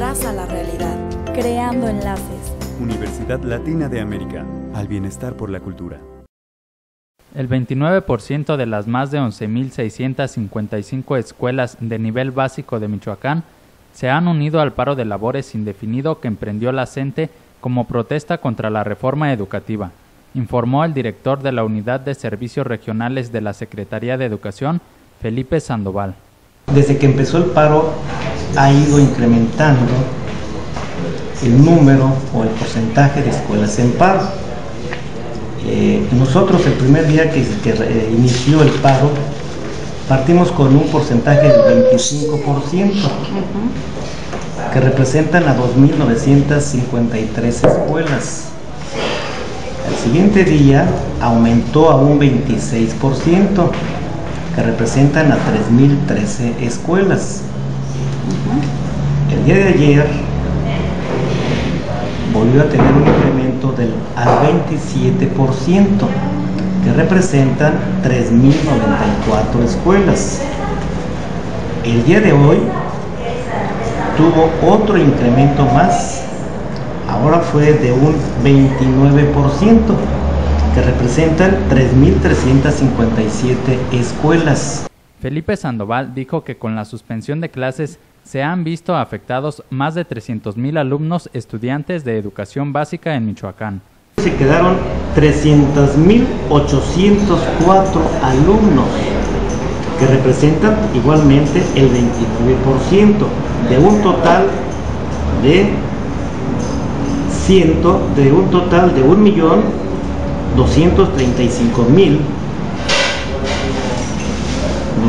más a la realidad, creando enlaces. Universidad Latina de América, al bienestar por la cultura. El 29% de las más de 11.655 escuelas de nivel básico de Michoacán se han unido al paro de labores indefinido que emprendió la CENTE como protesta contra la reforma educativa, informó el director de la Unidad de Servicios Regionales de la Secretaría de Educación, Felipe Sandoval. Desde que empezó el paro ha ido incrementando el número o el porcentaje de escuelas en paro eh, nosotros el primer día que, eh, inició el paro partimos con un porcentaje del 25%, que representan a 2.953 escuelas. El siguiente día aumentó a un 26%, que representan a 3.013 escuelas. El día de ayer volvió a tener un incremento del al 27%, que representan 3.094 escuelas. El día de hoy tuvo otro incremento más, ahora fue de un 29%, que representan 3.357 escuelas. Felipe Sandoval dijo que con la suspensión de clases se han visto afectados más de 300.000 alumnos estudiantes de educación básica en Michoacán. Se quedaron 300.804 alumnos, que representan igualmente el 29% de un total de 100, de un total de 1.235.000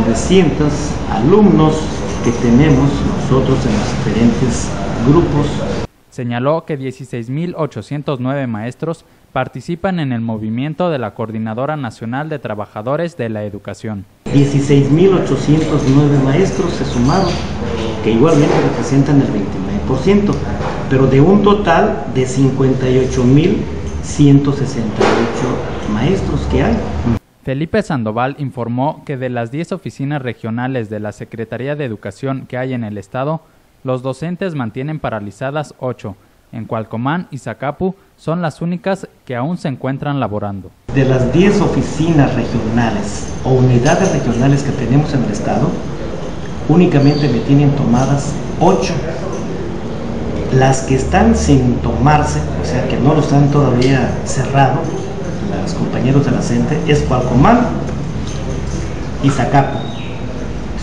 900 alumnos que tenemos nosotros en los diferentes grupos. Señaló que 16.809 maestros participan en el movimiento de la Coordinadora Nacional de Trabajadores de la Educación. 16.809 maestros se sumaron, que igualmente representan el 29%, pero de un total de 58.168 maestros que hay. Felipe Sandoval informó que de las 10 oficinas regionales de la Secretaría de Educación que hay en el estado, los docentes mantienen paralizadas 8. En Cualcomán y Zacapu son las únicas que aún se encuentran laborando. De las 10 oficinas regionales o unidades regionales que tenemos en el estado, únicamente me tienen tomadas 8. Las que están sin tomarse, o sea que no lo están todavía cerrado, de la CENTE es Cualcomán y Zacapo.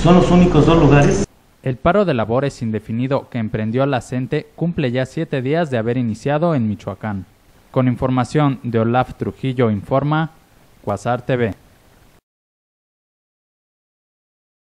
Son los únicos dos lugares. El paro de labores indefinido que emprendió la CENTE cumple ya siete días de haber iniciado en Michoacán. Con información de Olaf Trujillo Informa, Cuasar TV.